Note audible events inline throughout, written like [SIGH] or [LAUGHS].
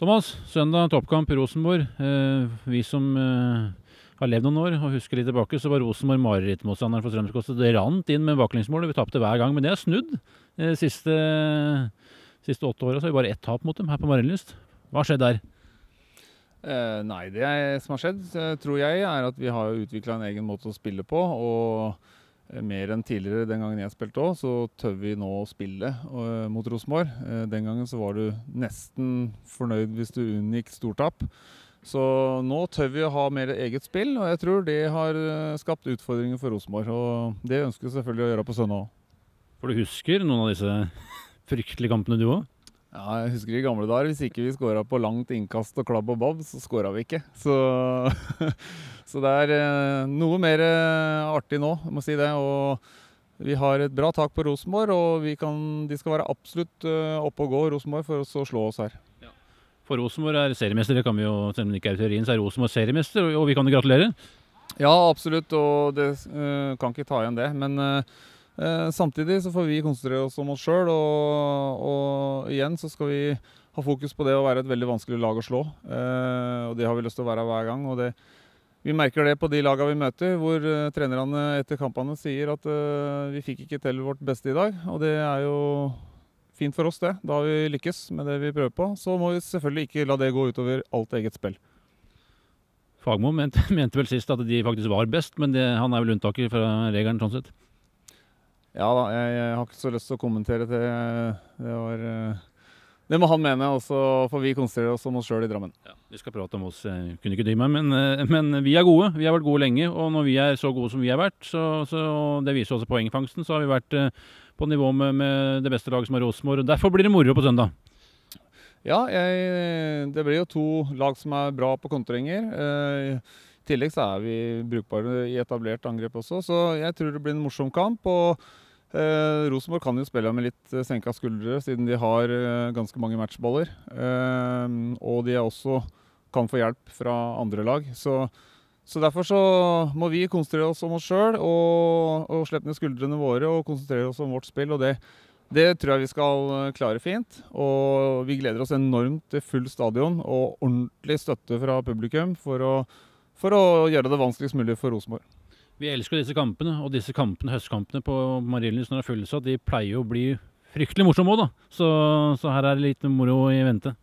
Thomas, søndag toppkamp Rosenborg. Eh, vi som eh, har levd noen år og husker litt tilbake, så var Rosenborg marerittmotstanderen for Strømsgodset. Det rant inn med baklengsmål, vi tapte hver gang. Men det er snudd. Eh, siste, siste åtte åra har vi bare ett tap mot dem her på Marienlyst. Hva har skjedd der? Eh, nei, det som har skjedd, tror jeg, er at vi har utvikla en egen måte å spille på. og mer enn tidligere den gangen jeg spilte òg, så tør vi nå å spille uh, mot Rosenborg. Uh, den gangen så var du nesten fornøyd hvis du unngikk stortap. Så nå tør vi å ha mer eget spill, og jeg tror det har skapt utfordringer for Rosenborg. Og det ønsker vi selvfølgelig å gjøre på søndag òg. For du husker noen av disse [LAUGHS] fryktelige kampene du òg? Ja, jeg husker i gamle dager. Hvis ikke vi scora på langt innkast og klabb og bob, så scora vi ikke. Så, [LAUGHS] så, det er eh, noe mer eh, artig nå, jeg må si det. Og vi har et bra tak på Rosenborg, og kan, de skal være absolutt eh, oppe og gå, Rosenborg, for å slå oss her. Ja. For Rosenborg er seriemester, det kan vi jo, selv om det ikke er i teorien, så er Rosenborg seriemester, og vi kan jo gratulere? Ja, absolutt, og det kan ikke ta igjen det. Men samtidig så får vi konsentrere oss om oss sjøl, og, og, igjen så skal vi ha fokus på det å være et veldig vanskelig lag å slå. Eh, og det har vi lyst til å være hver gang. og det, Vi merker det på de lagene vi møter, hvor uh, trenerne etter kampene sier at vi fikk ikke til vårt beste i dag. Og det er jo fint for oss, det. Da har vi lykkes med det vi prøver på. Så må vi selvfølgelig ikke la det gå utover alt eget spill. Fagmo mente, [LAUGHS] mente, vel sist at de faktisk var best, men det, han er vel unntaket fra regelen sånn sett? Ja da, jeg, jeg, har ikke så lyst til å kommentere det. Det, var, eh, det må han mene, og så får vi konsentrere oss om oss sjøl i Drammen. Ja, vi skal prate om oss, jeg kunne ikke dy meg, men, eh, men, vi er gode. Vi har vært gode lenge. Og når vi er så gode som vi har vært, så, så det viser også poengfangsten, så har vi vært eh, på nivå med, med det beste laget som er Rosenborg. Derfor blir det moro på søndag. Ja, jeg, det blir jo to lag som er bra på kontringer. I tillegg så er vi brukbare i etablert angrep også, så jeg tror det blir en morsom kamp. og Eh, Rosenborg kan jo spille med litt eh, senka skuldre, siden de har eh, ganske mange matchballer. Eh, og de også kan få hjelp fra andre lag. Så, så derfor så må vi konsentrere oss om oss sjøl og, og, slippe ned skuldrene våre og konsentrere oss om vårt spill. og det, det tror jeg vi skal eh, klare fint. Og vi gleder oss enormt til full stadion og ordentlig støtte fra publikum for å, for å gjøre det vanskeligst mulig for Rosenborg. Vi elsker disse kampene, og disse kampene, høstkampene på Marienlyst når det er fullsatt, de pleier jo å bli fryktelig morsomme òg, da. Så, så, her er det litt moro i vente.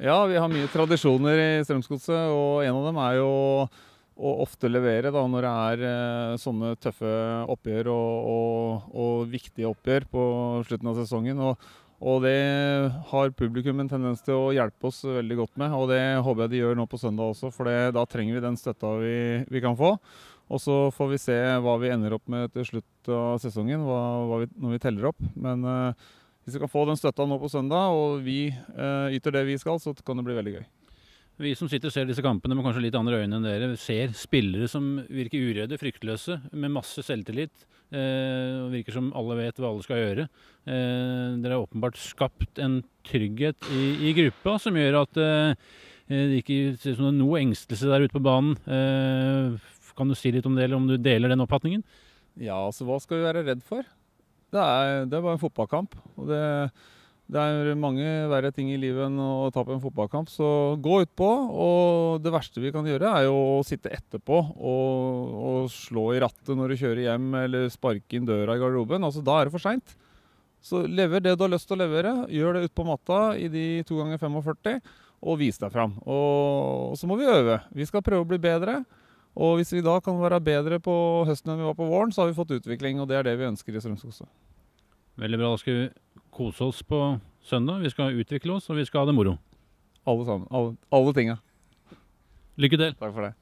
Ja, vi har mye tradisjoner i Strømsgodset, og en av dem er jo å ofte levere da, når det er eh, sånne tøffe oppgjør og, og, og, viktige oppgjør på slutten av sesongen. Og, og, det har publikum en tendens til å hjelpe oss veldig godt med, og det håper jeg de gjør nå på søndag også, for det, da trenger vi den støtta vi, vi kan få. Og så får vi se hva vi ender opp med til slutt av sesongen, hva, hva vi, når vi teller opp. Men uh, hvis vi kan få den støtta nå på søndag, og vi uh, yter det vi skal, så kan det bli veldig gøy. Vi som sitter og ser disse kampene med kanskje litt andre øyne enn dere, ser spillere som virker uredde, fryktløse, med masse selvtillit. Eh, og virker som alle vet hva alle skal gjøre. Eh, dere har åpenbart skapt en trygghet i, i gruppa som gjør at eh, det ikke ser ut som det er noe engstelse der ute på banen. Eh, kan du si litt om det, eller om du deler den oppfatningen? Ja, altså hva skal vi være redd for? Det er, det er bare en fotballkamp. og det, det er mange verre ting i livet enn å tape en fotballkamp, så gå utpå. Og det verste vi kan gjøre, er jo å sitte etterpå og, og, slå i rattet når du kjører hjem, eller sparke inn døra i garderoben. Altså, da er det for seint. Så lever det du har lyst til å levere. Gjør det utpå matta i de to ganger 45, og vis deg fram. Og, og så må vi øve. Vi skal prøve å bli bedre. Og hvis vi da kan være bedre på høsten enn vi var på våren, så har vi fått utvikling, og det er det vi ønsker i Strømskog. Veldig bra. Da skal vi kose oss på søndag. Vi skal utvikle oss, og vi skal ha det moro. Alle sammen. Alle, alle tinga. Lykke til. Takk for det.